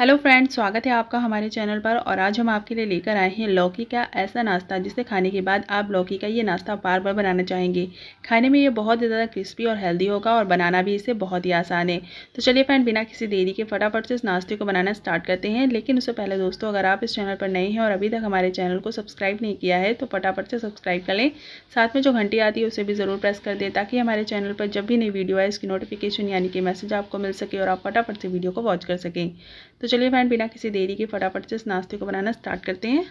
Hello friends, स्वागत है आपका हमारे चैनल पर और आज हम आपके लिए लेकर आए हैं लौकी का ऐसा नाश्ता जिसे खाने के बाद आप लौकी का ये नाश्ता बार बार बनाना चाहेंगे। खाने में ये बहुत ज़्यादा क्रिस्पी और हेल्दी होगा और बनाना भी इसे बहुत ही आसान है। तो चलिए फ्रेंड, बिना किसी देरी के फटाफट से इस नाश्ते को बनाना स्टार्ट करते हैं। लेकिन उससे पहले दोस्तों, अगर आप इस चैनल पर नए हैं और अभी तक हमारे चैनल को सब्सक्राइब नहीं किया है तो फटाफट से सब्सक्राइब कर लें। साथ में जो घंटी आती है, उसे भी ज़रूर प्रेस कर दें ताकि हमारे चैनल पर जब भी नई वीडियो आए, इसकी नोटिफिकेशन यानी कि मैसेज आपको मिल सके और आप फटाफट से वीडियो को वॉच कर सकें। तो चलिए फ्रेंड बिना किसी देरी के फटाफट से इस नाश्ते को बनाना स्टार्ट करते हैं।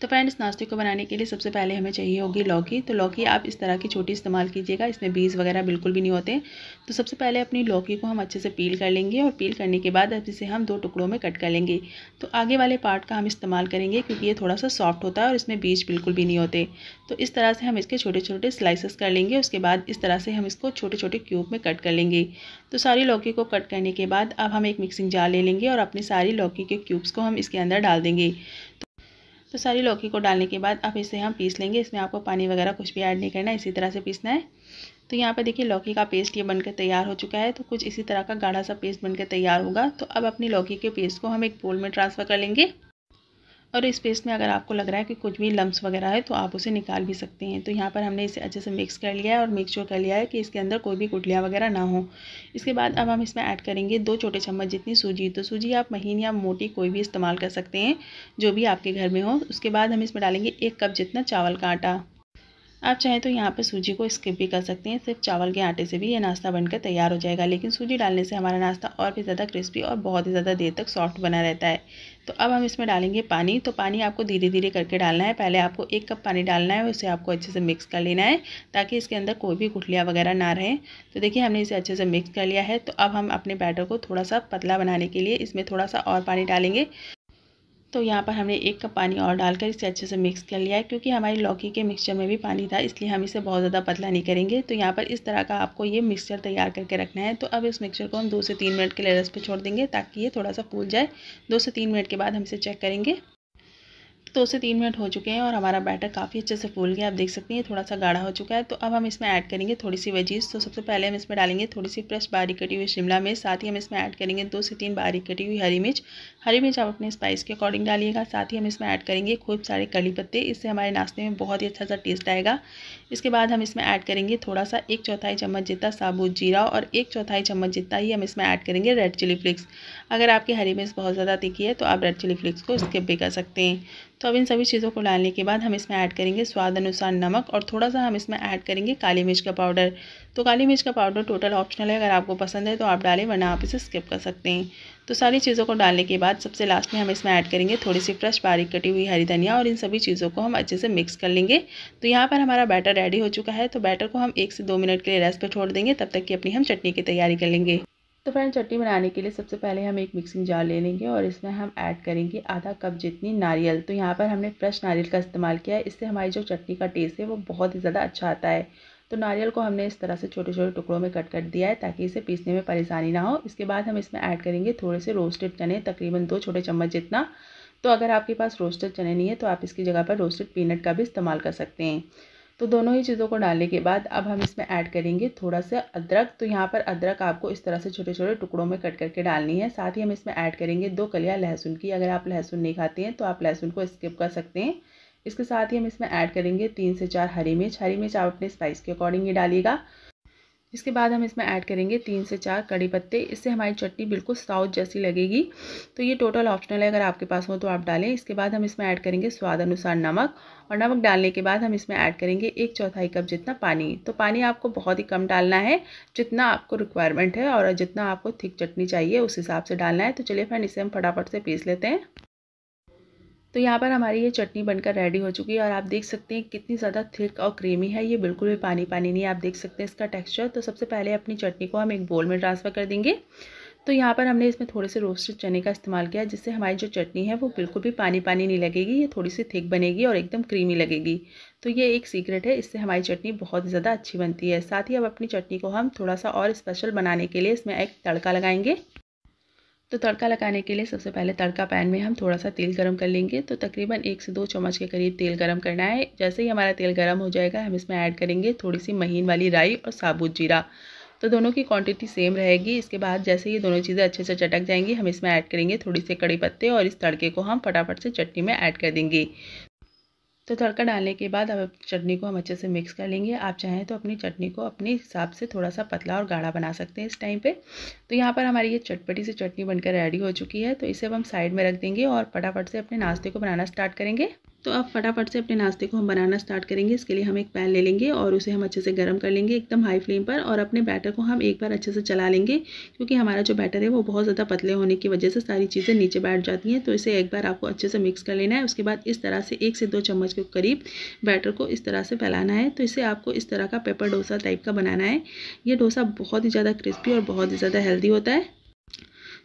तो फ्रेंड इस नाश्ते को बनाने के लिए सबसे पहले हमें चाहिए होगी लौकी। तो लौकी आप इस तरह की छोटी इस्तेमाल कीजिएगा, इसमें बीज वगैरह बिल्कुल भी नहीं होते। तो सबसे पहले अपनी लौकी को हम अच्छे से पील कर लेंगे और पील करने के बाद इसे हम दो टुकड़ों में कट कर लेंगे। तो आगे वाले पार्ट का हम इस्तेमाल करेंगे क्योंकि ये थोड़ा सा सॉफ्ट होता है और इसमें बीज बिल्कुल भी नहीं होते। तो इस तरह से हम इसके छोटे छोटे स्लाइसेस कर लेंगे, उसके बाद इस तरह से हम इसको छोटे छोटे क्यूब में कट कर लेंगे। तो सारी लौकी को कट करने के बाद अब हम एक मिक्सिंग जार ले लेंगे और अपनी सारी लौकी के क्यूब्स को हम इसके अंदर डाल देंगे। तो सारी लौकी को डालने के बाद अब इसे हम पीस लेंगे। इसमें आपको पानी वगैरह कुछ भी ऐड नहीं करना इसी तरह से पीसना है। तो यहाँ पर देखिए लौकी का पेस्ट ये बनकर तैयार हो चुका है। तो कुछ इसी तरह का गाढ़ा सा पेस्ट बनकर तैयार होगा। तो अब अपनी लौकी के पेस्ट को हम एक बोल में ट्रांसफ़र कर लेंगे। और इस पेस्ट में अगर आपको लग रहा है कि कुछ भी लम्स वगैरह है तो आप उसे निकाल भी सकते हैं। तो यहाँ पर हमने इसे अच्छे से मिक्स कर लिया है और मिक्स कर लिया है कि इसके अंदर कोई भी गुटलियाँ वगैरह ना हो। इसके बाद अब हम इसमें ऐड करेंगे दो छोटे चम्मच जितनी सूजी। तो सूजी आप महीन या मोटी कोई भी इस्तेमाल कर सकते हैं, जो भी आपके घर में हो। उसके बाद हम इसमें डालेंगे एक कप जितना चावल का आटा। आप चाहें तो यहाँ पर सूजी को स्किप भी कर सकते हैं। सिर्फ़ चावल के आटे से भी ये नाश्ता बनकर तैयार हो जाएगा, लेकिन सूजी डालने से हमारा नाश्ता और भी ज़्यादा क्रिस्पी और बहुत ही ज़्यादा देर तक सॉफ्ट बना रहता है। तो अब हम इसमें डालेंगे पानी। तो पानी आपको धीरे धीरे करके डालना है। पहले आपको एक कप पानी डालना है, उसे आपको अच्छे से मिक्स कर लेना है, ताकि इसके अंदर कोई भी गुठलियाँ वगैरह ना रहें। तो देखिए, हमने इसे अच्छे से मिक्स कर लिया है। तो अब हम अपने बैटर को थोड़ा सा पतला बनाने के लिए इसमें थोड़ा सा और पानी डालेंगे। तो यहाँ पर हमने एक कप पानी और डालकर इसे अच्छे से मिक्स कर लिया है, क्योंकि हमारी लौकी के मिक्सचर में भी पानी था, इसलिए हम इसे बहुत ज़्यादा पतला नहीं करेंगे। तो यहाँ पर इस तरह का आपको ये मिक्सचर तैयार करके रखना है। तो अब इस मिक्सचर को हम दो से तीन मिनट के लिए रस पर छोड़ देंगे, ताकि ये थोड़ा सा फूल जाए। दो से तीन मिनट के बाद हम इसे चेक करेंगे। दो से तीन मिनट हो चुके हैं और हमारा बैटर काफ़ी अच्छे से फूल गया। आप देख सकते हैं, थोड़ा सा गाढ़ा हो चुका है। तो अब हम इसमें ऐड करेंगे थोड़ी सी वेजीज तो सबसे पहले हम इसमें डालेंगे थोड़ी सी फ्रेश बारीक कटी हुई शिमला मिर्च। साथ ही हम इसमें ऐड करेंगे दो से तीन बारीक कटी हुई हरी मिर्च। हरी मिर्च आप अपने स्पाइस के अकॉर्डिंग डालिएगा। साथ ही हम इसमें ऐड करेंगे खूब सारे कड़ी पत्ते। इससे हमारे नाश्ते में बहुत ही अच्छा सा टेस्ट आएगा। इसके बाद हम इसमें ऐड करेंगे थोड़ा सा एक चौथाई चम्मच जितना साबुत जीरा और एक चौथाई चम्मच जितना ही हम इसमें ऐड करेंगे रेड चिली फ्लिक्स अगर आपकी हरी मिर्च बहुत ज़्यादा तीखी है तो आप रेड चिली फ्लिक्स को स्किप भी कर सकते हैं। तो अब इन सभी चीज़ों को डालने के बाद हम इसमें ऐड करेंगे स्वाद अनुसार नमक और थोड़ा सा हम इसमें ऐड करेंगे काली मिर्च का पाउडर। तो काली मिर्च का पाउडर टोटल ऑप्शनल है, अगर आपको पसंद है तो आप डालें, वरना आप इसे स्किप कर सकते हैं। तो सारी चीज़ों को डालने के बाद सबसे लास्ट में हम इसमें ऐड करेंगे थोड़ी सी फ्रेश बारीक कटी हुई हरी धनिया और इन सभी चीज़ों को हम अच्छे से मिक्स कर लेंगे। तो यहाँ पर हमारा बैटर रेडी हो चुका है तो बैटर को हम एक से दो मिनट के लिए रेस्ट पर छोड़ देंगे, तब तक कि अपनी हम चटनी की तैयारी कर लेंगे। तो फ्रेंड चटनी बनाने के लिए सबसे पहले हम एक मिक्सिंग जार ले लेंगे और इसमें हम ऐड करेंगे आधा कप जितनी नारियल। तो यहाँ पर हमने फ्रेश नारियल का इस्तेमाल किया है। इससे हमारी जो चटनी का टेस्ट है, वो बहुत ही ज़्यादा अच्छा आता है। तो नारियल को हमने इस तरह से छोटे छोटे टुकड़ों में कट कर दिया है ताकि इसे पीसने में परेशानी ना हो। इसके बाद हम इसमें ऐड करेंगे थोड़े से रोस्टेड चने, तकरीबन दो छोटे चम्मच जितना। तो अगर आपके पास रोस्टेड चने नहीं है तो आप इसकी जगह पर रोस्टेड पीनट का भी इस्तेमाल कर सकते हैं। तो दोनों ही चीज़ों को डालने के बाद अब हम इसमें ऐड करेंगे थोड़ा सा अदरक। तो यहाँ पर अदरक आपको इस तरह से छोटे छोटे टुकड़ों में कट करके डालनी है। साथ ही हम इसमें ऐड करेंगे दो कलियाँ लहसुन की। अगर आप लहसुन नहीं खाते हैं तो आप लहसुन को स्किप कर सकते हैं। इसके साथ ही हम इसमें ऐड करेंगे तीन से चार हरी मिर्च। हरी मिर्च आप अपने स्पाइस के अकॉर्डिंग ही डालिएगा। इसके बाद हम इसमें ऐड करेंगे तीन से चार कड़ी पत्ते। इससे हमारी चटनी बिल्कुल साउथ जैसी लगेगी। तो ये टोटल ऑप्शनल है, अगर आपके पास हो तो आप डालें। इसके बाद हम इसमें ऐड करेंगे स्वाद अनुसार नमक। और नमक डालने के बाद हम इसमें ऐड करेंगे एक चौथाई कप जितना पानी। तो पानी आपको बहुत ही कम डालना है, जितना आपको रिक्वायरमेंट है और जितना आपको थिक चटनी चाहिए, उस हिसाब से डालना है। तो चलिए फ्रेंड इसे हम फटाफट से पीस लेते हैं। तो यहाँ पर हमारी ये चटनी बनकर रेडी हो चुकी है और आप देख सकते हैं कितनी ज़्यादा थिक और क्रीमी है। ये बिल्कुल भी पानी पानी नहीं आप देख सकते हैं इसका टेक्सचर तो सबसे पहले अपनी चटनी को हम एक बोल में ट्रांसफ़र कर देंगे। तो यहाँ पर हमने इसमें थोड़े से रोस्टेड चने का इस्तेमाल किया, जिससे हमारी जो चटनी है वो बिल्कुल भी पानी पानी नहीं लगेगी। ये थोड़ी सी थिक बनेगी और एकदम क्रीमी लगेगी। तो ये एक सीक्रेट है, इससे हमारी चटनी बहुत ज़्यादा अच्छी बनती है। साथ ही अब अपनी चटनी को हम थोड़ा सा और स्पेशल बनाने के लिए इसमें एक तड़का लगाएँगे। तो तड़का लगाने के लिए सबसे पहले तड़का पैन में हम थोड़ा सा तेल गरम कर लेंगे। तो तकरीबन एक से दो चम्मच के करीब तेल गरम करना है। जैसे ही हमारा तेल गरम हो जाएगा, हम इसमें ऐड करेंगे थोड़ी सी महीन वाली राई और साबुत जीरा। तो दोनों की क्वांटिटी सेम रहेगी। इसके बाद जैसे ये दोनों चीज़ें अच्छे से चटक जाएँगी, हम इसमें ऐड करेंगे थोड़ी से कड़ी पत्ते और इस तड़के को हम फटाफट से चटनी में ऐड कर देंगे। तो तड़का डालने के बाद अब चटनी को हम अच्छे से मिक्स कर लेंगे। आप चाहें तो अपनी चटनी को अपने हिसाब से थोड़ा सा पतला और गाढ़ा बना सकते हैं इस टाइम पे। तो यहाँ पर हमारी ये चटपटी से चटनी बनकर रेडी हो चुकी है। तो इसे अब हम साइड में रख देंगे और फटाफट से अपने नाश्ते को बनाना स्टार्ट करेंगे। तो अब फटाफट से अपने नाश्ते को हम बनाना स्टार्ट करेंगे। इसके लिए हम एक पैन ले लेंगे और उसे हम अच्छे से गर्म कर लेंगे एकदम हाई फ्लेम पर और अपने बैटर को हम एक बार अच्छे से चला लेंगे क्योंकि हमारा जो बैटर है वो बहुत ज़्यादा पतले होने की वजह से सारी चीज़ें नीचे बैठ जाती हैं। तो इसे एक बार आपको अच्छे से मिक्स कर लेना है। उसके बाद इस तरह से एक से दो चम्मच के करीब बैटर को इस तरह से फैलाना है। तो इसे आपको इस तरह का पेपर डोसा टाइप का बनाना है। ये डोसा बहुत ही ज़्यादा क्रिस्पी और बहुत ही ज़्यादा हेल्दी होता है।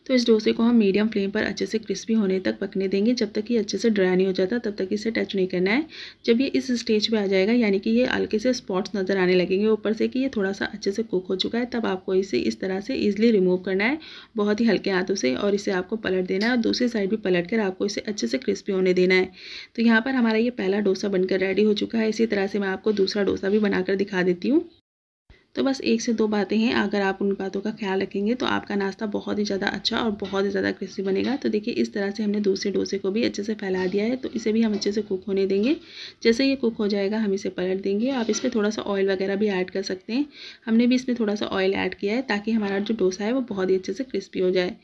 तो इस डोसे को हम मीडियम फ्लेम पर अच्छे से क्रिस्पी होने तक पकने देंगे। जब तक ये अच्छे से ड्राई नहीं हो जाता, तब तक इसे टच नहीं करना है। जब ये इस स्टेज पे आ जाएगा, यानी कि ये हल्के से स्पॉट्स नज़र आने लगेंगे ऊपर से कि ये थोड़ा सा अच्छे से कुक हो चुका है, तब आपको इसे इस तरह से ईजिली रिमूव करना है। बहुत ही हल्के हाथों से और इसे आपको पलट देना है और दूसरी साइड भी पलट कर आपको इसे अच्छे से क्रिस्पी होने देना है। तो यहाँ पर हमारा ये पहला डोसा बनकर रेडी हो चुका है। इसी तरह से मैं आपको दूसरा डोसा भी बनाकर दिखा देती हूँ। तो बस एक से दो बातें हैं। अगर आप उन बातों का ख्याल रखेंगे तो आपका नाश्ता बहुत ही ज़्यादा अच्छा और बहुत ही ज़्यादा क्रिस्पी बनेगा। तो देखिए, इस तरह से हमने दूसरे डोसे को भी अच्छे से फैला दिया है। तो इसे भी हम अच्छे से कुक होने देंगे। जैसे ये कुक हो जाएगा, हम इसे पलट देंगे। आप इसमें थोड़ा सा ऑयल वगैरह भी ऐड कर सकते हैं। हमने भी इसमें थोड़ा सा ऑयल ऐड किया है ताकि हमारा जो डोसा है वो बहुत ही अच्छे से क्रिस्पी हो जाए।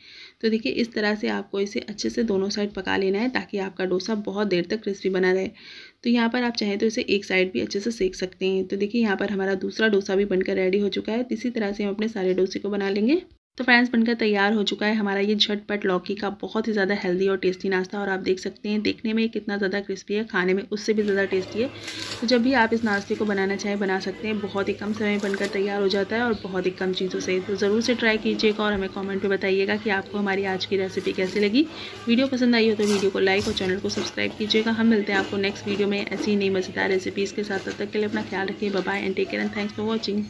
तो देखिए, इस तरह से आपको इसे अच्छे से दोनों साइड पका लेना है ताकि आपका डोसा बहुत देर तक क्रिस्पी बना रहे। तो यहाँ पर आप चाहें तो इसे एक साइड भी अच्छे से सेक सकते हैं। तो देखिए, यहाँ पर हमारा दूसरा डोसा भी बनकर रेडी हो चुका है। इसी तरह से हम अपने सारे डोसे को बना लेंगे। तो फ्रेंड्स बनकर तैयार हो चुका है हमारा ये झटपट लौकी का बहुत ही ज़्यादा हेल्दी और टेस्टी नाश्ता और आप देख सकते हैं, देखने में कितना ज़्यादा क्रिस्पी है, खाने में उससे भी ज़्यादा टेस्टी है। तो जब भी आप इस नाश्ते को बनाना चाहें, बना सकते हैं, बहुत ही कम समय बनकर तैयार हो जाता है और बहुत ही कम चीज़ों से। तो ज़रूर से ट्राई कीजिएगा और हमें कॉमेंट में बताइएगा कि आपको हमारी आज की रेसिपी कैसी लगी। वीडियो पसंद आई हो तो वीडियो को लाइक और चैनल को सब्सक्राइब कीजिएगा। हम मिलते हैं आपको नेक्स्ट वीडियो में ऐसी नई मज़ेदार रेसिपीज़ के साथ। तब तक के लिए अपना ख्याल रखिए। Bye and take care and thanks for watching